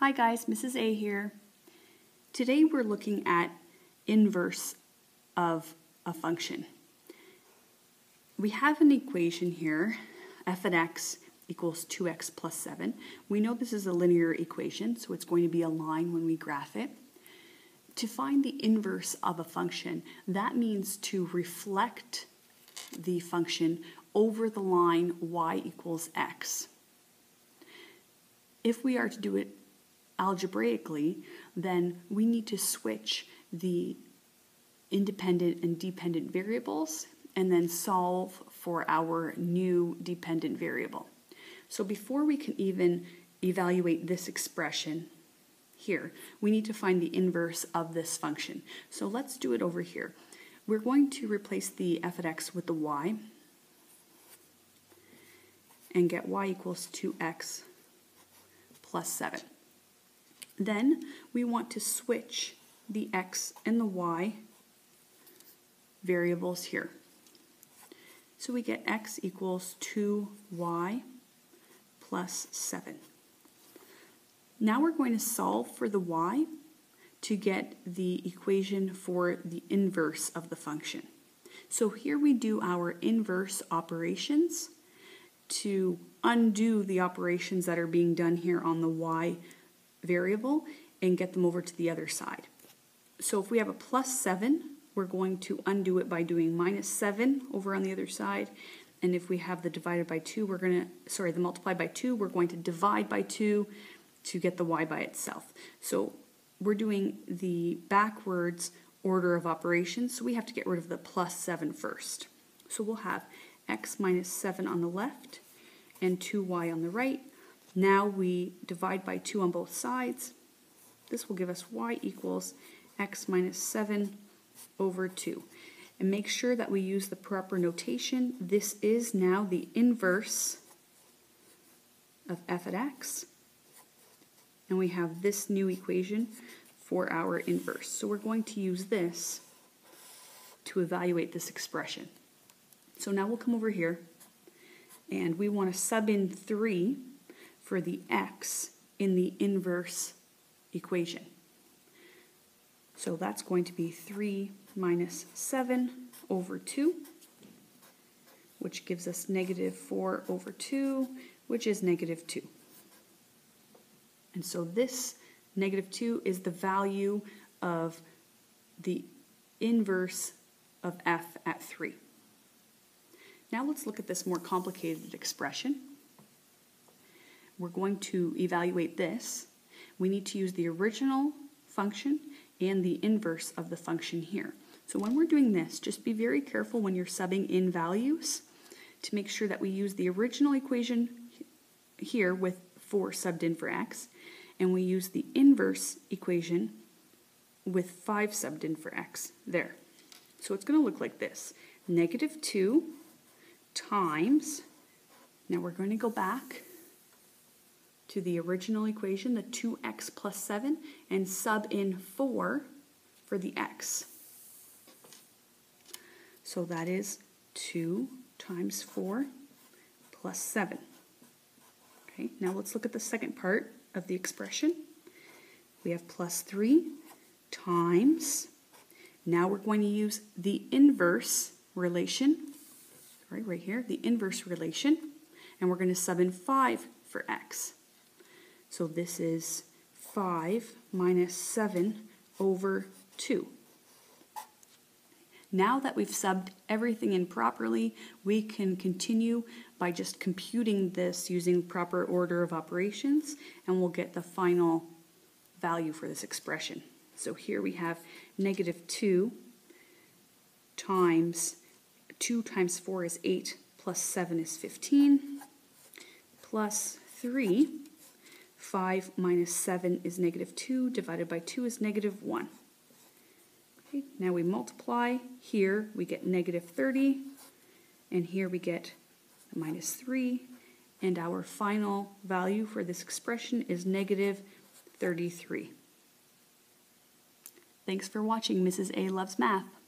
Hi guys, Mrs. A here. Today we're looking at inverse of a function. We have an equation here, f of x equals 2x plus 7. We know this is a linear equation, so it's going to be a line when we graph it. To find the inverse of a function, that means to reflect the function over the line y equals x. If we are to do it algebraically, then we need to switch the independent and dependent variables and then solve for our new dependent variable. So before we can even evaluate this expression here, we need to find the inverse of this function. So let's do it over here. We're going to replace the f of x with the y and get y equals 2x plus 7. Then we want to switch the x and the y variables here. So we get x equals 2y plus 7. Now we're going to solve for the y to get the equation for the inverse of the function. So here we do our inverse operations to undo the operations that are being done here on the y variable and get them over to the other side. So if we have a plus 7, we're going to undo it by doing minus 7 over on the other side. And if we have the divided by 2, we're going to, sorry, the multiplied by 2, we're going to divide by 2 to get the y by itself. So we're doing the backwards order of operations, so we have to get rid of the plus 7 first. So we'll have x minus 7 on the left and 2y on the right now we divide by 2 on both sides. This will give us y equals x minus 7 over 2. And make sure that we use the proper notation. This is now the inverse of f at x. And we have this new equation for our inverse. So we're going to use this to evaluate this expression. So now we'll come over here and we want to sub in 3 for the x in the inverse equation. So that's going to be 3 minus 7 over 2, which gives us negative 4 over 2, which is negative 2. And so this negative 2 is the value of the inverse of f at 3. Now let's look at this more complicated expression we're going to evaluate this, we need to use the original function and the inverse of the function here. So when we're doing this, just be very careful when you're subbing in values to make sure that we use the original equation here with 4 subbed in for x, and we use the inverse equation with 5 subbed in for x there. So it's going to look like this. Negative 2 times, now we're going to go back to the original equation, the 2x plus 7, and sub in 4 for the x. So that is 2 times 4 plus 7. Okay, now let's look at the second part of the expression. We have plus 3 times, now we're going to use the inverse relation, right, right here, the inverse relation, and we're going to sub in 5 for x. So this is 5 minus 7 over 2. Now that we've subbed everything in properly, we can continue by just computing this using proper order of operations, and we'll get the final value for this expression. So here we have negative 2 times 2 times 4 is 8 plus 7 is 15 plus 3 5 minus 7 is negative 2, divided by 2 is negative 1. Okay, now we multiply. Here we get negative 30, and here we get minus 3, and our final value for this expression is negative 33. Thanks for watching Mrs. A Loves Math.